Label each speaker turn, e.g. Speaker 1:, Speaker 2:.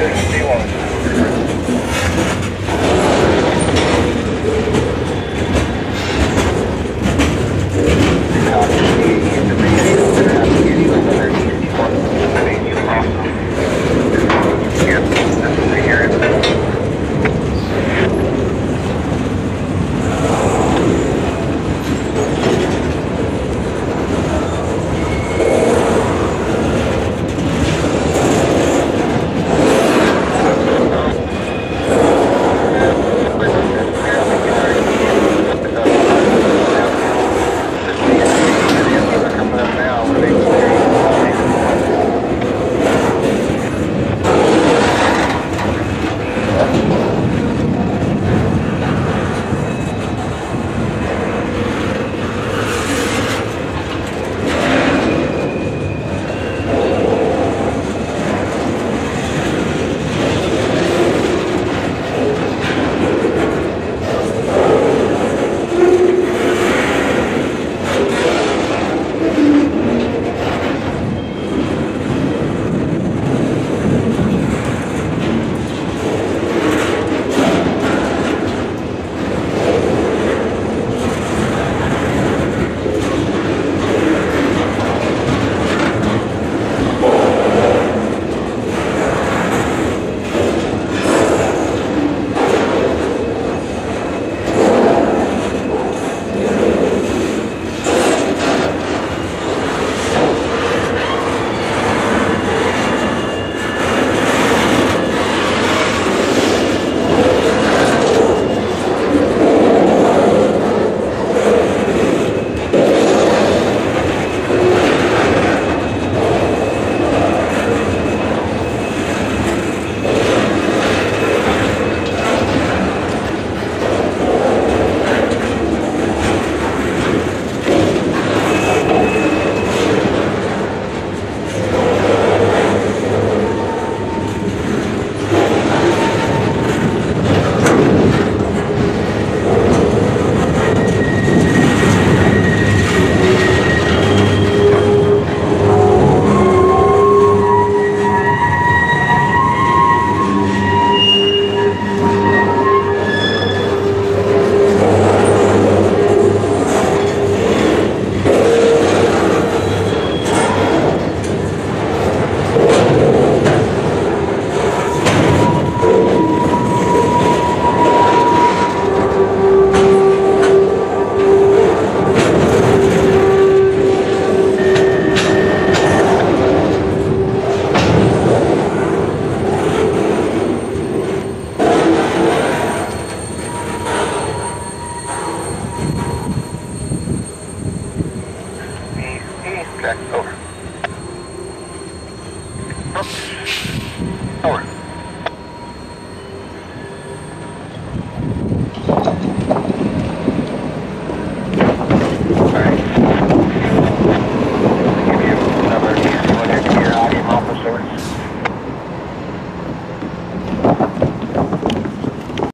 Speaker 1: 对，希望。north.